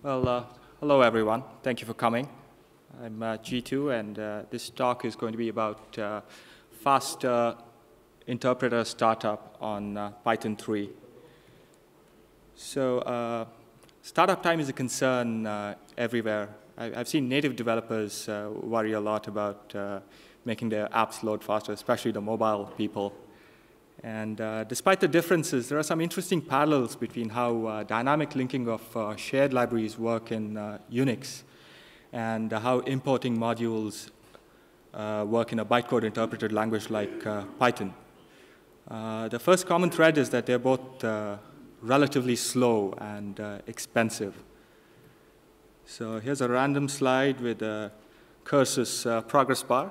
Well, uh, hello everyone. Thank you for coming. I'm uh, Jeethu, and uh, this talk is going to be about uh, fast uh, interpreter startup on uh, Python 3. So, startup time is a concern everywhere. I, have seen native developers worry a lot about making their apps load faster, especially the mobile people. And uh, despite the differences, there are some interesting parallels between how uh, dynamic linking of uh, shared libraries work in uh, Unix and how importing modules uh, work in a bytecode interpreted language like uh, Python. the first common thread is that they're both relatively slow and expensive. So here's a random slide with a cursor's progress bar.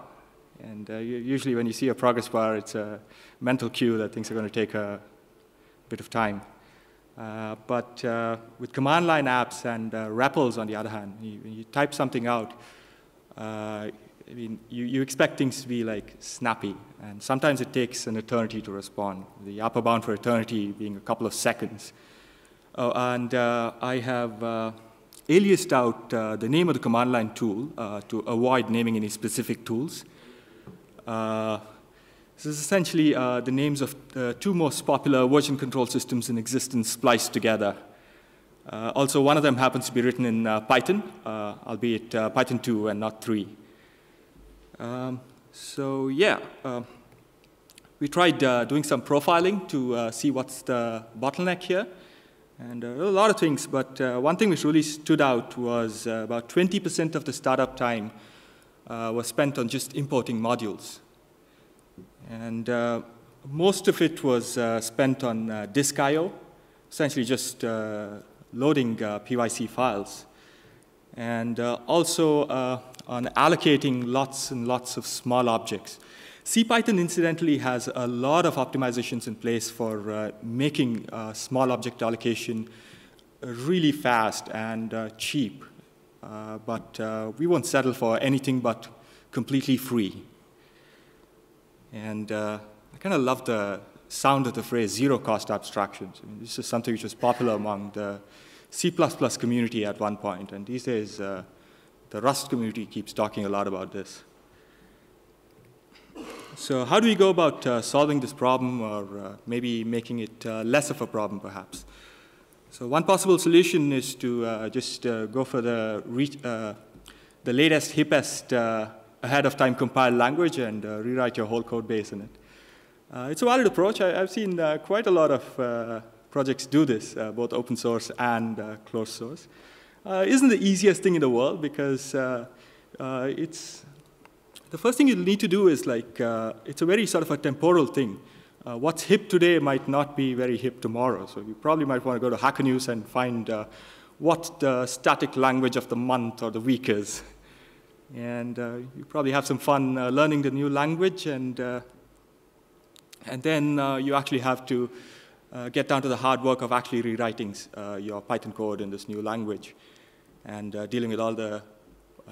And usually when you see a progress bar, it's a mental cue that things are going to take a bit of time. Uh, but uh, with command line apps and uh, REPLs, on the other hand, you, you type something out, uh, I mean, you, you expect things to be like snappy, and sometimes it takes an eternity to respond. The upper bound for eternity being a couple of seconds. Oh, and uh, I have uh, aliased out the name of the command line tool to avoid naming any specific tools. This is essentially uh, the names of the two most popular version control systems in existence spliced together. Uh, also, one of them happens to be written in uh, Python, uh, albeit uh, Python 2 and not 3. Um, so yeah, uh, we tried doing some profiling to see what's the bottleneck here. And a lot of things, but one thing which really stood out was about 20% of the startup time was spent on just importing modules. And uh, most of it was uh, spent on uh, disk I.O., essentially just uh, loading uh, PYC files. And uh, also on allocating lots and lots of small objects. CPython, incidentally, has a lot of optimizations in place for making small object allocation really fast and cheap. But we won't settle for anything but completely free. And uh, I kind of love the sound of the phrase zero cost abstractions. I mean, this is something which was popular among the C++ community at one point, and these days uh, the Rust community keeps talking a lot about this. So how do we go about uh, solving this problem or uh, maybe making it uh, less of a problem perhaps? So one possible solution is to uh, just uh, go for the, uh, the latest, hippest uh, ahead of time compiled language and uh, rewrite your whole code base in it. Uh, it's a valid approach. I, have seen uh, quite a lot of projects do this, both open source and closed source. isn't the easiest thing in the world because it's the first thing you need to do is like it's a very sort of a temporal thing. Uh, what's hip today might not be very hip tomorrow. So you probably might want to go to Hacker News and find uh, what the static language of the month or the week is. And uh, you probably have some fun uh, learning the new language, and, uh, and then uh, you actually have to get down to the hard work of actually rewriting your Python code in this new language and dealing with all the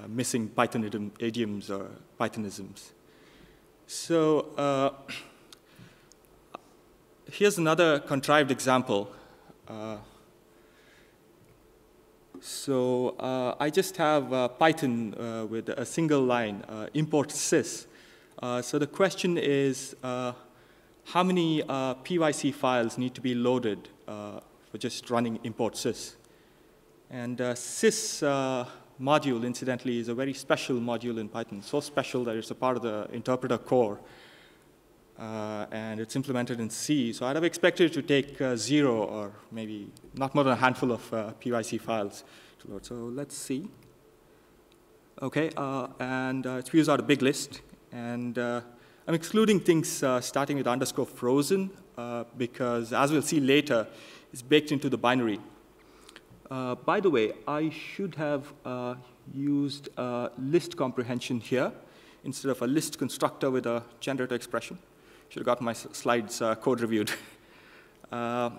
missing Python idioms or Pythonisms. So here's another contrived example. So uh, I just have uh, Python uh, with a single line, uh, import sys. Uh, so the question is, uh, how many PYC files need to be loaded for just running import sys? And sys module, incidentally, is a very special module in Python, so special that it's a part of the interpreter core. Uh, and it's implemented in C. So I'd have expected it to take uh, zero or maybe not more than a handful of uh, PYC files to load. So let's see. Okay, uh, and uh, it spews out a big list. And I'm excluding things starting with underscore frozen because, as we'll see later, it's baked into the binary. by the way, I should have used a list comprehension here instead of a list constructor with a generator expression. Should have gotten my slides uh, code reviewed. uh,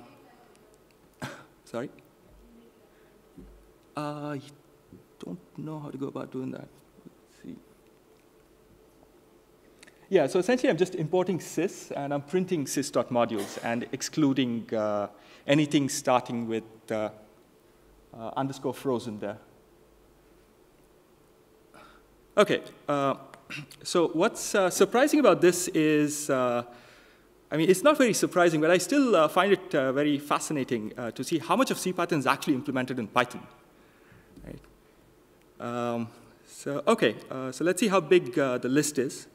sorry? Uh, I don't know how to go about doing that. Let's see. Yeah, so essentially I'm just importing sys, and I'm printing sys.modules and excluding uh, anything starting with uh, uh, underscore frozen there. Okay, uh, so what's uh, surprising about this is, uh, I mean, it's not very surprising, but I still uh, find it uh, very fascinating uh, to see how much of CPython is actually implemented in Python. Right? Um, so, okay, so let's see how big the list is.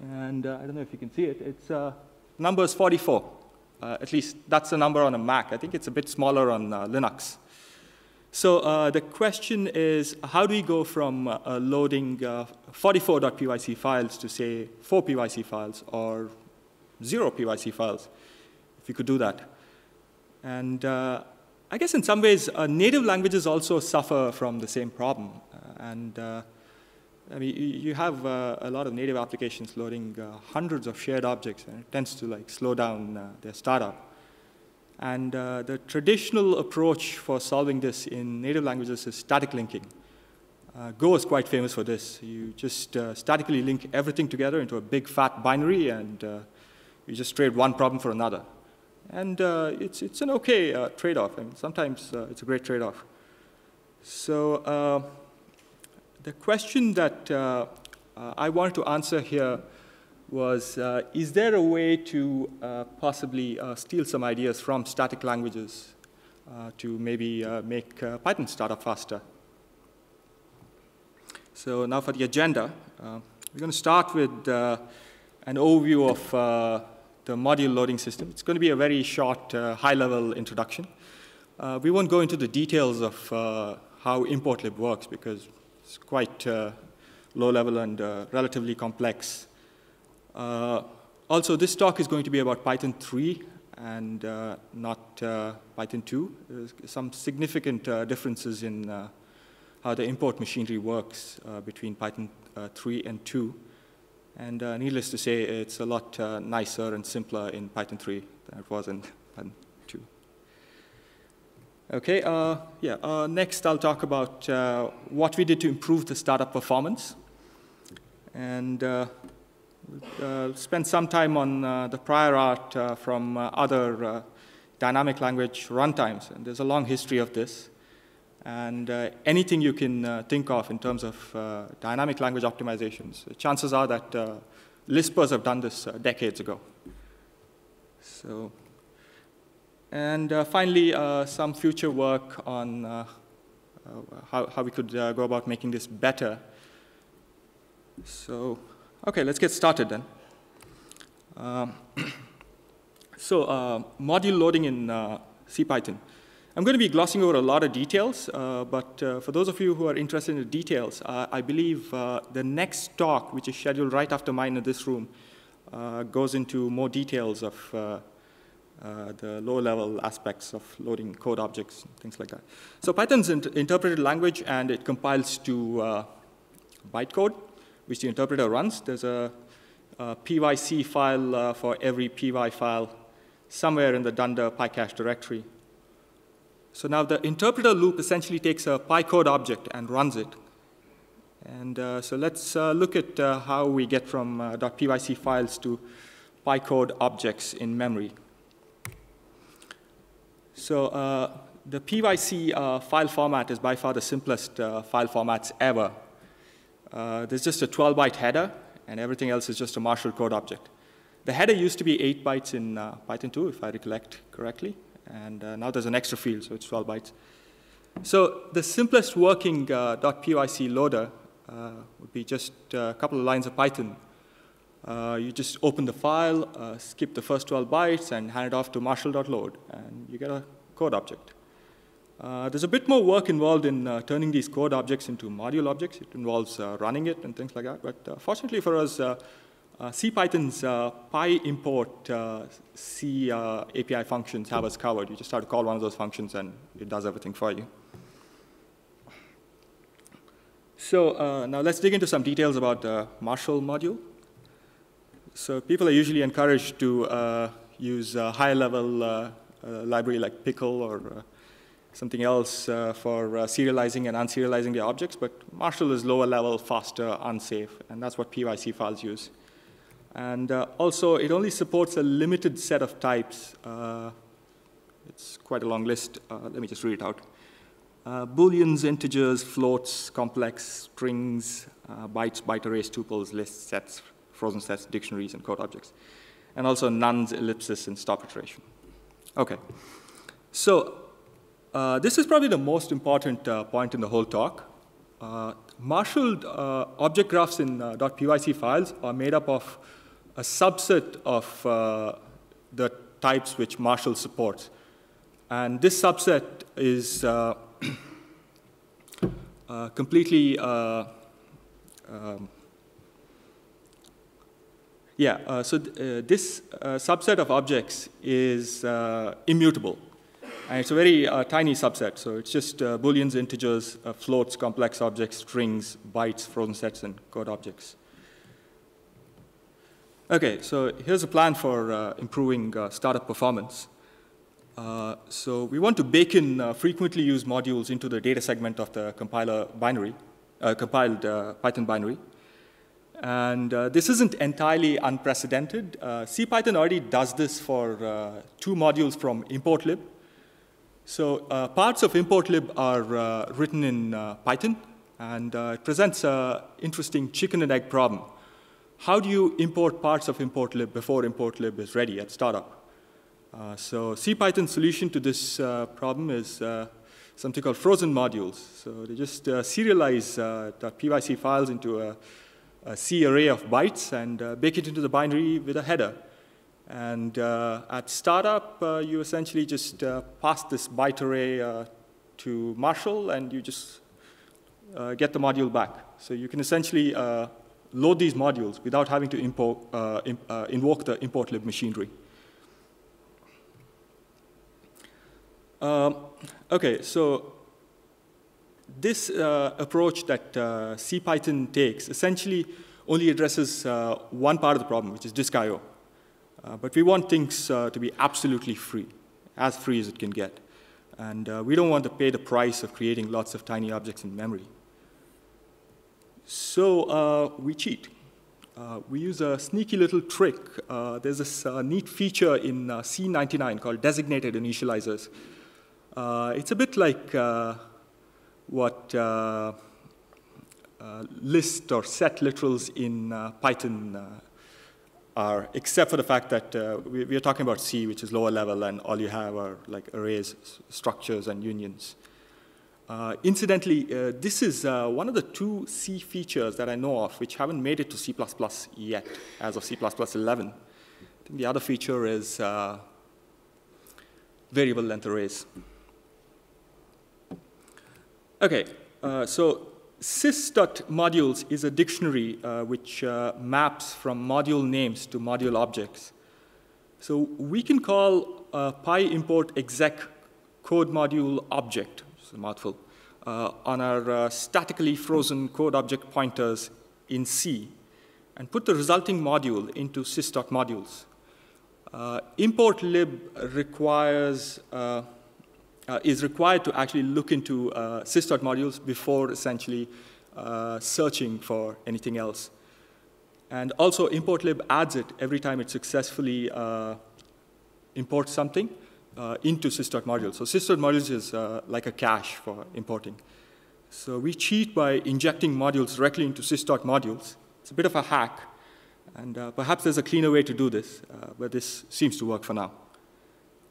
And I don't know if you can see it. It's number is 44. at least that's the number on a Mac. I think it's a bit smaller on Linux. So uh, the question is, how do we go from uh, loading uh, 44.pyc files to, say, 4 pyc files or 0 pyc files, if you could do that? And uh, I guess in some ways, uh, native languages also suffer from the same problem. Uh, and I mean, you have a lot of native applications loading hundreds of shared objects, and it tends to like slow down their startup. And uh, the traditional approach for solving this in native languages is static linking. Uh, Go is quite famous for this. You just uh, statically link everything together into a big fat binary, and uh, you just trade one problem for another. And uh, it's, it's an okay uh, trade-off. I mean, sometimes it's a great trade-off. So the question that I wanted to answer here was, uh, is there a way to uh, possibly uh, steal some ideas from static languages uh, to maybe uh, make uh, Python startup faster? So now for the agenda, we're going to start with an overview of the module loading system. It's going to be a very short, high-level introduction. we won't go into the details of how importlib works because it's quite low-level and relatively complex. Uh, also, this talk is going to be about Python 3 and uh, not uh, Python 2. There's some significant differences in how the import machinery works between Python 3 and 2. And uh, needless to say, it's a lot uh, nicer and simpler in Python 3 than it was in Python 2. Okay, uh, yeah, next I'll talk about what we did to improve the startup performance. And uh, spent some time on uh, the prior art uh, from uh, other uh, dynamic language runtimes, and there's a long history of this. And uh, anything you can think of in terms of dynamic language optimizations, chances are that Lispers have done this decades ago. So, and finally, some future work on how, how we could go about making this better. So, Okay, let's get started then. Um, so uh, module loading in uh, CPython. I'm going to be glossing over a lot of details, uh, but uh, for those of you who are interested in the details, uh, I believe uh, the next talk, which is scheduled right after mine in this room, goes into more details of the low-level aspects of loading code objects, and things like that. So Python's an interpreted language, and it compiles to bytecode which the interpreter runs. There's a, a pyc file uh, for every py file somewhere in the dunder pycache directory. So now the interpreter loop essentially takes a pycode object and runs it. And uh, so let's uh, look at uh, how we get from uh, .pyc files to pycode objects in memory. So uh, the pyc file format is by far the simplest file formats ever. Uh, there's just a 12-byte header, and everything else is just a marshal code object. The header used to be 8 bytes in uh, Python 2, if I recollect correctly, and uh, now there's an extra field, so it's 12 bytes. So the simplest working uh, .pyc loader uh, would be just a couple of lines of Python. Uh, you just open the file, skip the first 12 bytes, and hand it off to marshal.load, and you get a code object. Uh, there's a bit more work involved in uh, turning these code objects into module objects. It involves uh, running it and things like that. But uh, fortunately for us, uh, uh, CPython's PyImport C API functions have us covered. You just have to call one of those functions and it does everything for you. So now let's dig into some details about the marshal module. So people are usually encouraged to use a high-level library like Pickle or something else uh, for uh, serializing and unserializing the objects, but marshal is lower level, faster, unsafe, and that's what PYC files use. And uh, also, it only supports a limited set of types. Uh, it's quite a long list. Uh, let me just read it out. uh, booleans, integers, floats, complex, strings, bytes, byte arrays, tuples, lists, sets, frozen sets, dictionaries, and code objects. And also nones, ellipsis, and stop iteration. Okay. So uh, this is probably the most important uh, point in the whole talk. Uh, marshaled uh, object graphs in uh, .pyc files are made up of a subset of uh, the types which marshal supports. And this subset is completely um, yeah, so th this subset of objects is immutable. And it's a very uh, tiny subset, so it's just uh, booleans, integers, uh, floats, complex objects, strings, bytes, frozen sets, and code objects. Okay, so here's a plan for improving startup performance. so we want to bake in frequently used modules into the data segment of the compiler binary, compiled Python binary. And uh, this isn't entirely unprecedented. Uh, CPython already does this for uh, two modules from importlib. So uh, parts of importlib are uh, written in uh, Python, and it presents an interesting chicken and egg problem. How do you import parts of importlib before importlib is ready at startup? so CPython's solution to this problem is something called frozen modules. So they just serialize .pyc files into a a C array of bytes and uh, bake it into the binary with a header. And uh, at startup, uh, you essentially just uh, pass this byte array uh, to marshal, and you just uh, get the module back. So you can essentially load these modules without having to import, invoke the importlib machinery. Um, okay, so this uh, approach that uh, CPython takes essentially only addresses uh, one part of the problem, which is disk I.O. Uh, but we want things uh, to be absolutely free, as free as it can get. And uh, we don't want to pay the price of creating lots of tiny objects in memory. So we cheat. we use a sneaky little trick. there's this neat feature in C99 called designated initializers. it's a bit like what uh, uh, list or set literals in uh, Python uh, are, except for the fact that uh, we, we, are talking about C, which is lower level, and all you have are like arrays, structures, and unions. Uh, incidentally, this is one of the two C features that I know of which haven't made it to C++ yet, as of C++ 11. The other feature is variable length arrays. Okay, uh, sys.modules is a dictionary uh, which uh, maps from module names to module objects. So we can call uh, PyImport exec code module object, is a mouthful, uh, on our uh, statically frozen code object pointers in C and put the resulting module into sys.modules. Uh, importlib requires uh, is required to actually look into uh, sys modules before essentially uh, searching for anything else. And also importlib adds it every time it successfully uh, imports something uh, into sys.modules. So sys.modules is uh, like a cache for importing. So we cheat by injecting modules directly into sys.modules. It's a bit of a hack, and perhaps there's a cleaner way to do this, but this seems to work for now.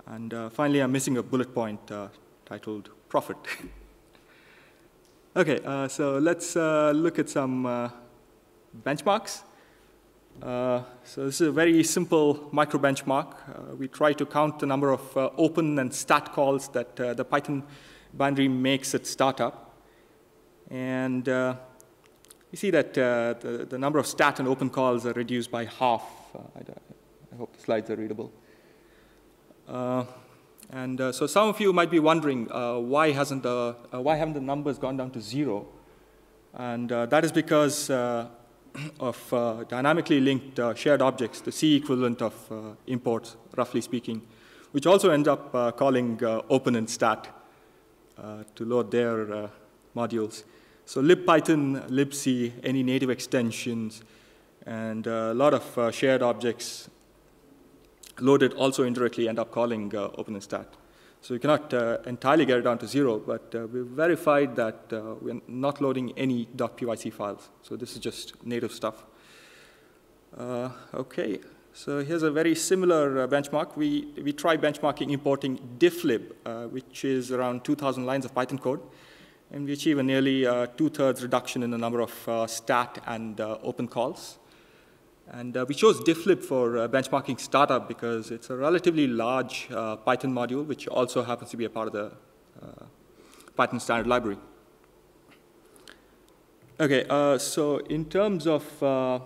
And uh, finally, I'm missing a bullet point uh, titled profit. okay, uh, so let's uh, look at some uh, benchmarks. Uh, so this is a very simple micro benchmark. we try to count the number of open and stat calls that the Python binary makes at startup. And you see that the, the, number of stat and open calls are reduced by half. I, I hope the slides are readable. Uh, and uh, so some of you might be wondering uh, why hasn't the uh, why haven't the numbers gone down to zero? And uh, that is because uh, of dynamically linked shared objects, the C equivalent of imports, roughly speaking, which also end up calling open and stat to load their modules. So libpython, libc, any native extensions, and a lot of uh, shared objects loaded also indirectly end up calling uh, OpenStat. So you cannot uh, entirely get it down to zero, but uh, we verified that uh, we're not loading any .pyc files. So this is just native stuff. Uh, okay, so here's a very similar uh, benchmark. We, we try benchmarking importing difflib, uh, which is around 2,000 lines of Python code. And we achieve a nearly two-thirds reduction in the number of stat and open calls. And uh, we chose difflib for uh, benchmarking startup because it's a relatively large uh, Python module, which also happens to be a part of the uh, Python standard library. Okay, uh, so in terms of uh,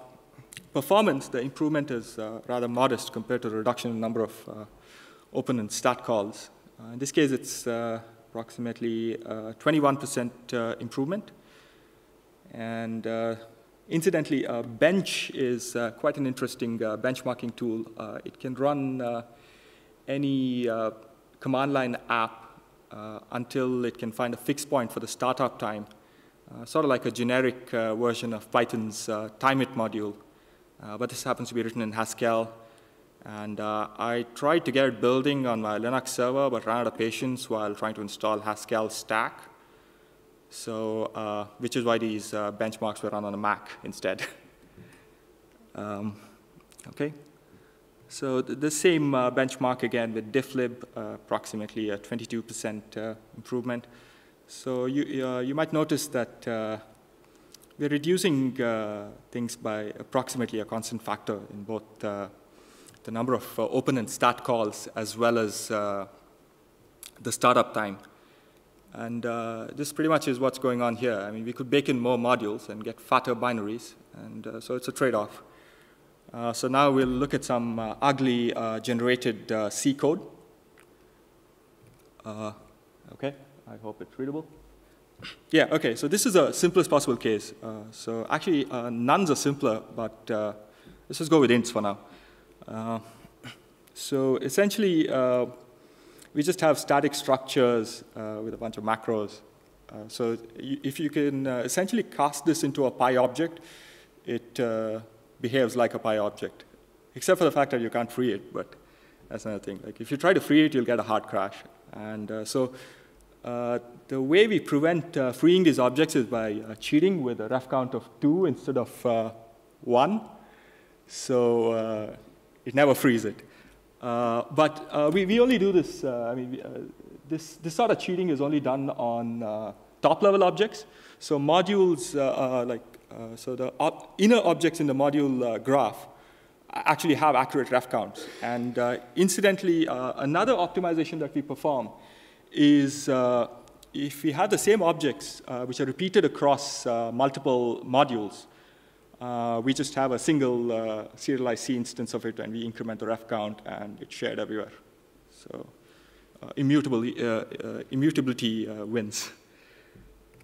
performance, the improvement is rather modest compared to the reduction in number of open and stat calls. in this case, it's approximately 21% improvement. And Incidentally, uh, Bench is uh, quite an interesting uh, benchmarking tool. Uh, it can run uh, any uh, command line app until it can find a fixed point for the startup time, sort of like a generic version of Python's timeit module. but this happens to be written in Haskell. And I tried to get it building on my Linux server, but ran out of patience while trying to install Haskell stack. So, uh, which is why these uh, benchmarks were run on a Mac instead. um, okay. So the, the same uh, benchmark again with difflib, uh, approximately a 22% uh, improvement. So you, uh, you might notice that we're reducing things by approximately a constant factor in both the number of open and stat calls as well as the startup time. And uh, this pretty much is what's going on here. I mean, we could bake in more modules and get fatter binaries, and uh, so it's a trade-off. Uh, so now we'll look at some uh, ugly uh, generated uh, C code. okay, I hope it's readable. Yeah, okay, so this is the simplest possible case. so actually, none's are simpler, but let's just go with ints for now. so essentially, we just have static structures uh, with a bunch of macros. Uh, so if you can uh, essentially cast this into a Py object, it uh, behaves like a Py object, except for the fact that you can't free it, but that's another thing. Like if you try to free it, you'll get a hard crash. And uh, so uh, the way we prevent freeing these objects is by cheating with a ref count of two instead of one. So it never frees it. Uh, but uh, we, we only do this, uh, I mean, uh, this, this sort of cheating is only done on uh, top level objects. So modules, like, so the ob inner objects in the module graph actually have accurate ref counts. And incidentally, another optimization that we perform is if we have the same objects which are repeated across multiple modules, uh, we just have a single uh, serialized C instance of it, and we increment the ref count, and it's shared everywhere. So uh, immutability, uh, uh, immutability uh, wins.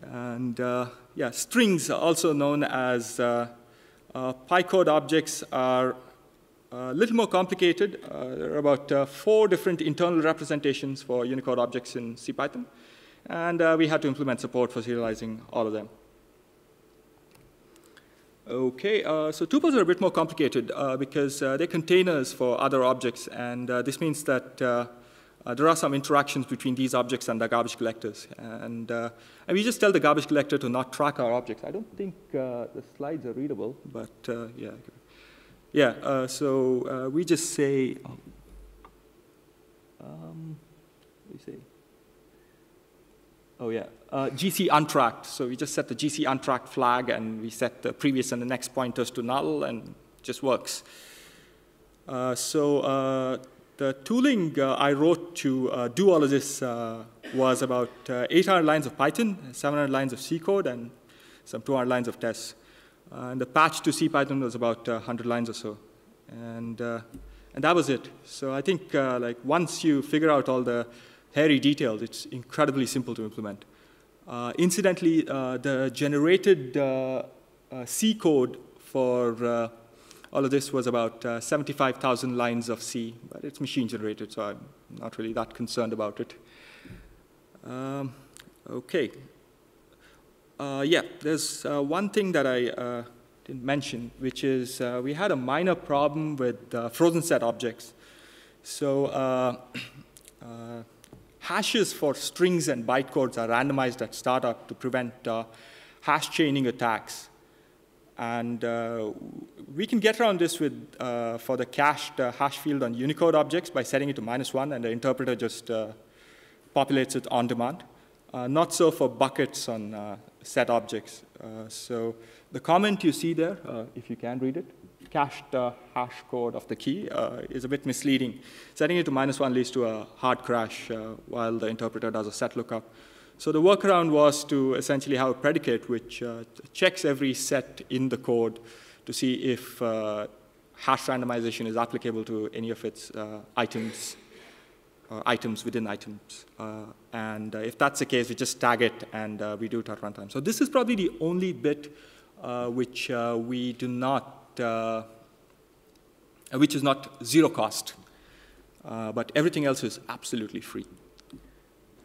And yeah, strings, also known as PyCode objects, are a little more complicated. there are about four different internal representations for Unicode objects in CPython, and we had to implement support for serializing all of them. Okay, uh, so tuples are a bit more complicated uh, because uh, they're containers for other objects, and uh, this means that uh, uh, there are some interactions between these objects and the garbage collectors. And, and we just tell the garbage collector to not track our objects. I don't think the slides are readable, but yeah. Yeah, so we just say, um, we say, oh yeah, uh, GC untracked. So we just set the GC untracked flag and we set the previous and the next pointers to null and just works. Uh, so uh, the tooling uh, I wrote to uh, do all of this uh, was about 800 lines of Python, 700 lines of C code, and some 200 lines of tests. and the patch to CPython was about 100 lines or so. And, and that was it. So I think like once you figure out all the hairy details, it's incredibly simple to implement. Uh, incidentally, uh, the generated uh, uh C code for uh, all of this was about uh, 75,000 lines of C, but it's machine generated, so I'm not really that concerned about it. Um, okay. yeah, there's one thing that I didn't mention, which is we had a minor problem with frozen set objects. So hashes for strings and bytecodes are randomized at startup to prevent uh, hash chaining attacks. And uh, we can get around this with, uh, for the cached uh, hash field on Unicode objects by setting it to minus one, and the interpreter just uh, populates it on demand. Uh, not so for buckets on set objects. so the comment you see there, if you can read it, cached hash code of the key is a bit misleading. Setting it to minus one leads to a hard crash while the interpreter does a set lookup. So the workaround was to essentially have a predicate which uh, checks every set in the code to see if uh, hash randomization is applicable to any of its uh, items or items within items. Uh, and uh, if that's the case, we just tag it and uh, we do it at runtime. So this is probably the only bit which we do not, which is not zero cost. but everything else is absolutely free.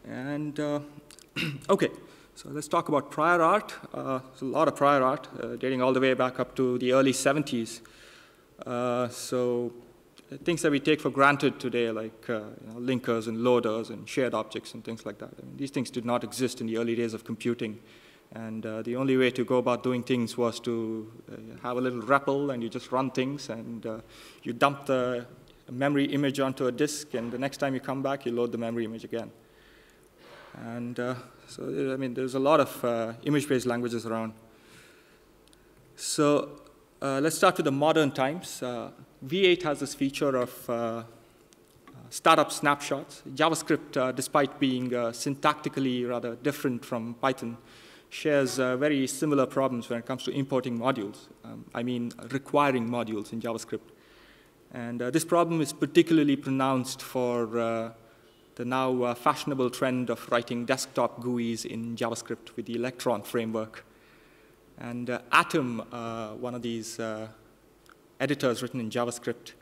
And okay, so let's talk about prior art. Uh, there's a lot of prior art, uh, dating all the way back up to the early 70s. Uh, so things that we take for granted today, like uh, you know, linkers and loaders and shared objects and things like that. I mean, these things did not exist in the early days of computing. And uh, the only way to go about doing things was to uh, have a little REPL and you just run things and you dump the memory image onto a disk and the next time you come back, you load the memory image again. And uh, so, I mean, there's a lot of uh, image-based languages around. So uh, let's start with the modern times. Uh, V8 has this feature of uh, startup snapshots. JavaScript, despite being syntactically rather different from Python, shares uh, very similar problems when it comes to importing modules. Um, I mean, requiring modules in JavaScript. And uh, this problem is particularly pronounced for uh, the now uh, fashionable trend of writing desktop GUIs in JavaScript with the Electron framework. And uh, Atom, uh, one of these editors written in JavaScript,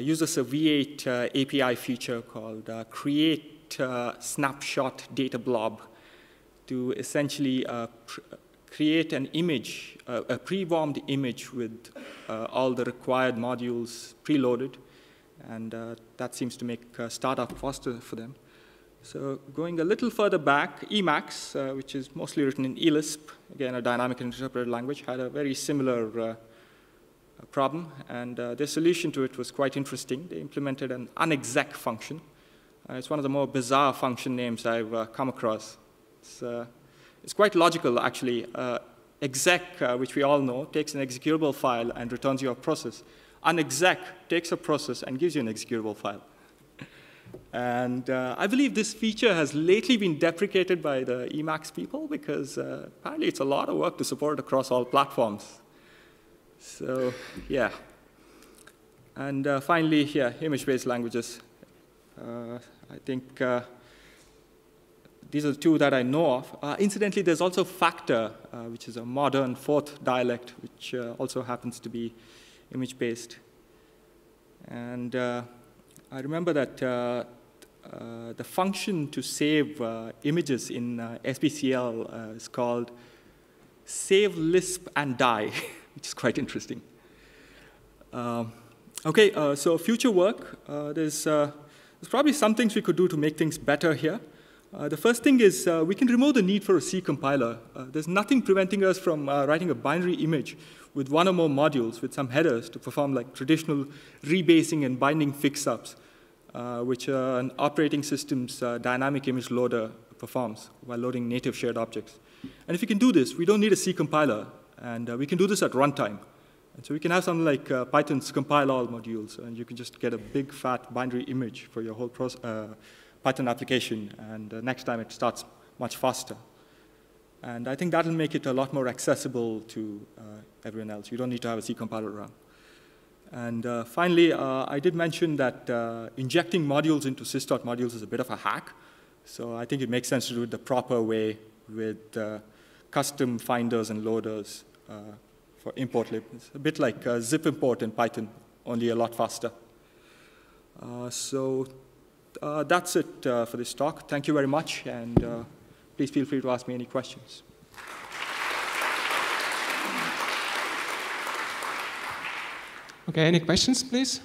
uses a V8 uh, API feature called create snapshot data blob to essentially create an image, a pre-warmed image with all the required modules preloaded and uh, that seems to make uh, startup faster for them. So going a little further back, Emacs, uh, which is mostly written in eLisp, again a dynamic interpreted language, had a very similar uh, problem, and uh, their solution to it was quite interesting. They implemented an unexec function. Uh, it's one of the more bizarre function names I've come across. It's, it's, quite logical, actually. exec, which we all know, takes an executable file and returns you a process. Unexec takes a process and gives you an executable file. And uh, I believe this feature has lately been deprecated by the Emacs people because uh, apparently it's a lot of work to support across all platforms. So, yeah. And uh, finally, yeah, image-based languages. Uh, I think uh, these are the two that I know of. Uh, incidentally, there's also Factor, which is a modern Forth dialect, which also happens to be image-based. And uh, I remember that uh, uh, the function to save uh, images in uh, SBCL is called save Lisp and die, which is quite interesting. Um, okay, so future work. there's, there's probably some things we could do to make things better here. Uh, the first thing is uh, we can remove the need for a C compiler. Uh, there's nothing preventing us from writing a binary image with one or more modules with some headers to perform like traditional rebasing and binding fix-ups, uh, which uh, an operating system's uh, dynamic image loader performs while loading native shared objects. And if you can do this, we don't need a C compiler, and uh, we can do this at runtime. And so we can have something like uh, Python's compile all modules, and you can just get a big fat binary image for your whole uh, Python application, and next time it starts much faster. And I think that'll make it a lot more accessible to uh, everyone else. You don't need to have a C compiler run. And uh, finally, uh, I did mention that uh, injecting modules into sys.modules is a bit of a hack. So I think it makes sense to do it the proper way with uh, custom finders and loaders uh, for importlib. It's a bit like zip import in Python, only a lot faster. so uh, that's it uh, for this talk. Thank you very much, and uh, please feel free to ask me any questions. Okay, any questions, please?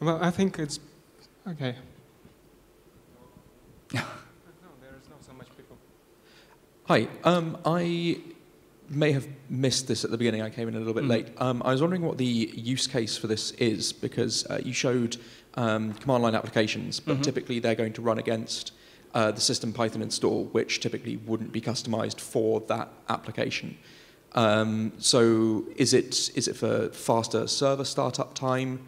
Well, I think it's okay. Hi, um, I may have missed this at the beginning. I came in a little bit mm late. Um, I was wondering what the use case for this is because uh, you showed um, command line applications, but Mhm. typically they're going to run against uh, the system Python install, which typically wouldn't be customized for that application. Um, so is it is it for faster server startup time?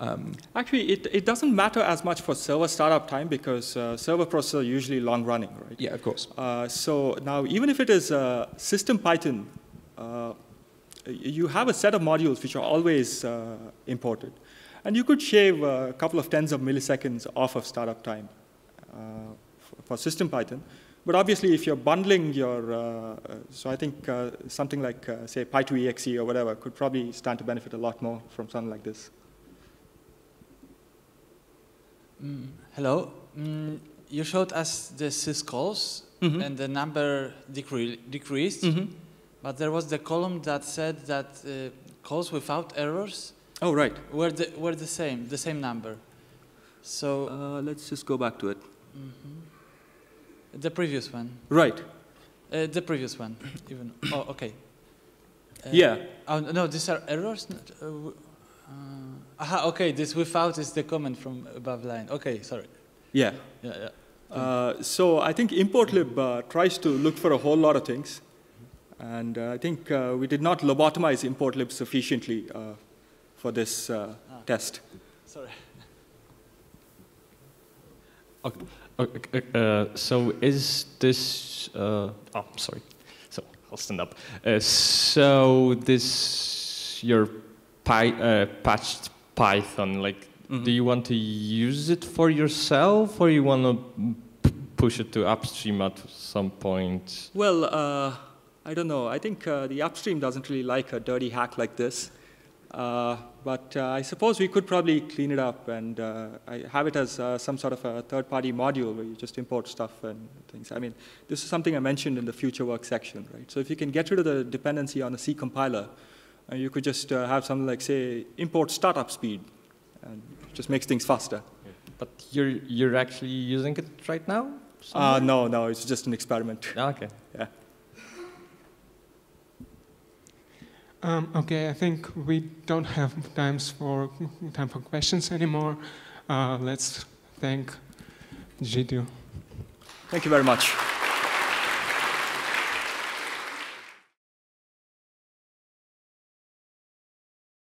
Um, Actually, it, it doesn't matter as much for server startup time because uh, server processes are usually long running, right? yeah, of course. Uh, so now, even if it is uh, system Python, uh, you have a set of modules which are always uh, imported. And you could shave a couple of tens of milliseconds off of startup time uh, for, system Python. But obviously, if you're bundling your, uh, uh, so I think uh, something like, uh, say, Py2exe or whatever could probably stand to benefit a lot more from something like this. Mm, hello. Mm, you showed us the syscalls Mhm. and the number decre decreased, Mhm. but there was the column that said that uh, calls without errors Oh, right. were the, were the same, the same number. So Uh, let's just go back to it. mhm. the previous one, Right. uh, the previous one, even. Oh, okay. Uh, Yeah. Oh no, these are errors. Uh, uh, aha, okay. This without is the comment from above line. Okay, sorry. Yeah. Yeah, yeah. Uh, so I think importlib uh, tries to look for a whole lot of things. And uh, I think uh, we did not lobotomize importlib sufficiently uh, for this uh, Ah. test. Sorry. Okay, okay, uh, so is this? Uh, oh, sorry. So I'll stand up. Uh, so this your py, uh, patched Python. Like, Mhm. do you want to use it for yourself, or you want to push it to upstream at some point? Well, uh, I don't know. I think uh, the upstream doesn't really like a dirty hack like this. Uh, but uh, I suppose we could probably clean it up and uh, I have it as uh, some sort of a third-party module where you just import stuff and things. I mean, this is something I mentioned in the future work section, right? So if you can get rid of the dependency on a C compiler, uh, you could just uh, have something like, say, import startup speed, and it just makes things faster. But you're you're actually using it right now? Uh, no, no, it's just an experiment. Ah, Okay. Yeah. Um, okay, I think we don't have times for time for questions anymore. Uh, let's thank Gidio. Thank you very much.